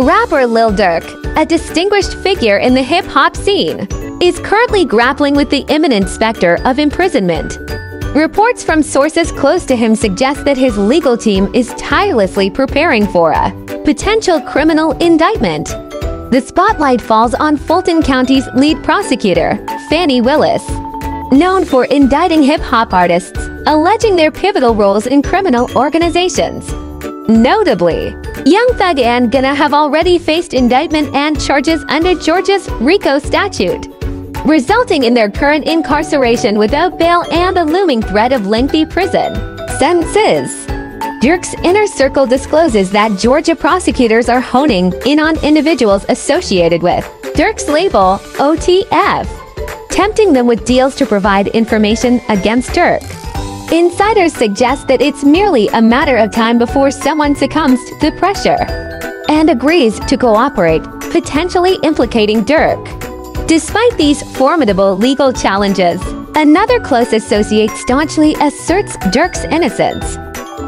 Rapper Lil Durk, a distinguished figure in the hip-hop scene, is currently grappling with the imminent specter of imprisonment. Reports from sources close to him suggest that his legal team is tirelessly preparing for a potential criminal indictment. The spotlight falls on Fulton County's lead prosecutor, Fani Willis, known for indicting hip-hop artists, alleging their pivotal roles in criminal organizations. Notably, Young Thug and Gunna have already faced indictment and charges under Georgia's RICO statute, resulting in their current incarceration without bail and the looming threat of lengthy prison sentences. Durk's inner circle discloses that Georgia prosecutors are honing in on individuals associated with Durk's label OTF, tempting them with deals to provide information against Durk. Insiders suggest that it's merely a matter of time before someone succumbs to the pressure and agrees to cooperate, potentially implicating Durk. Despite these formidable legal challenges, another close associate staunchly asserts Durk's innocence,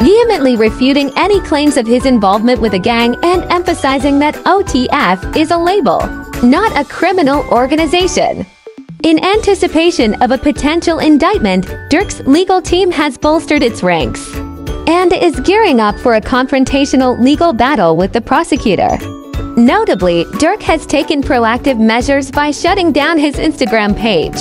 vehemently refuting any claims of his involvement with a gang and emphasizing that OTF is a label, not a criminal organization. In anticipation of a potential indictment, Durk's legal team has bolstered its ranks and is gearing up for a confrontational legal battle with the prosecutor. Notably, Durk has taken proactive measures by shutting down his Instagram page,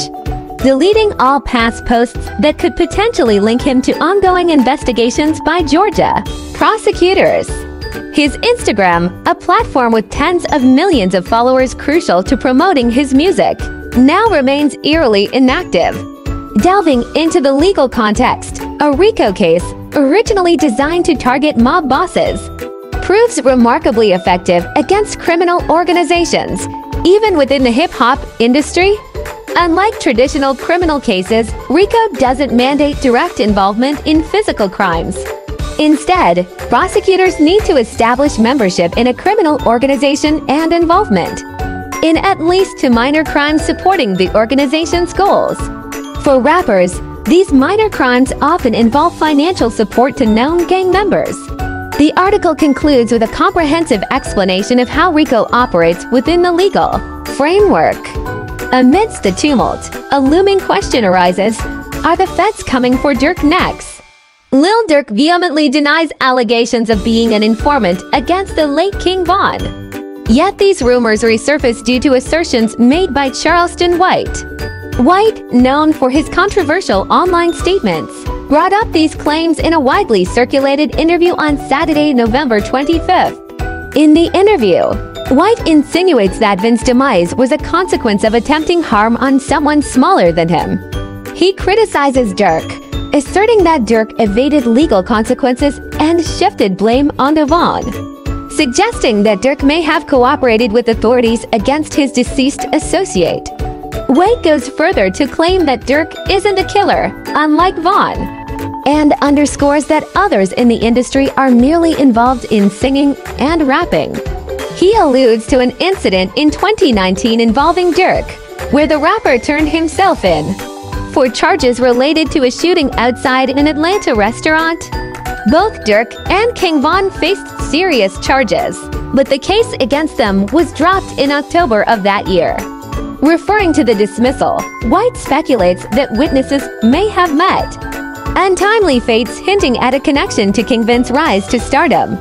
deleting all past posts that could potentially link him to ongoing investigations by Georgia prosecutors. His Instagram, a platform with tens of millions of followers crucial to promoting his music, now remains eerily inactive. Delving into the legal context, a RICO case, originally designed to target mob bosses, proves remarkably effective against criminal organizations, even within the hip-hop industry. Unlike traditional criminal cases, RICO doesn't mandate direct involvement in physical crimes. Instead, prosecutors need to establish membership in a criminal organization and involvement in at least two minor crimes supporting the organization's goals. For rappers, these minor crimes often involve financial support to known gang members. The article concludes with a comprehensive explanation of how RICO operates within the legal framework. Amidst the tumult, a looming question arises, are the feds coming for Durk next? Lil Durk vehemently denies allegations of being an informant against the late King Von. Yet these rumors resurface due to assertions made by Charleston White. White, known for his controversial online statements, brought up these claims in a widely circulated interview on Saturday, November 25th. In the interview, White insinuates that Vince's demise was a consequence of attempting harm on someone smaller than him. He criticizes Durk, asserting that Durk evaded legal consequences and shifted blame onto Von suggesting that Durk may have cooperated with authorities against his deceased associate. White goes further to claim that Durk isn't a killer, unlike Von, and underscores that others in the industry are merely involved in singing and rapping. He alludes to an incident in 2019 involving Durk, where the rapper turned himself in for charges related to a shooting outside an Atlanta restaurant. Both Durk and King Von faced serious charges, but the case against them was dropped in October of that year. Referring to the dismissal, White speculates that witnesses may have met. Untimely fates hinting at a connection to King Von's rise to stardom.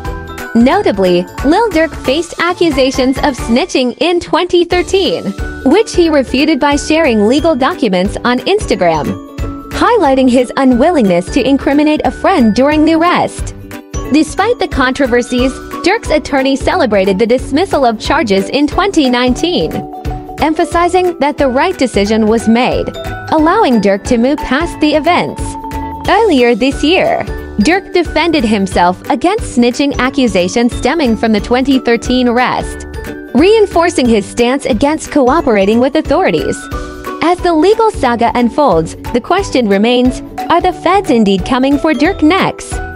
Notably, Lil Durk faced accusations of snitching in 2013, which he refuted by sharing legal documents on Instagram, highlighting his unwillingness to incriminate a friend during the arrest. Despite the controversies, Durk's attorney celebrated the dismissal of charges in 2019, emphasizing that the right decision was made, allowing Durk to move past the events. Earlier this year, Durk defended himself against snitching accusations stemming from the 2013 arrest, reinforcing his stance against cooperating with authorities. As the legal saga unfolds, the question remains, are the feds indeed coming for Durk next?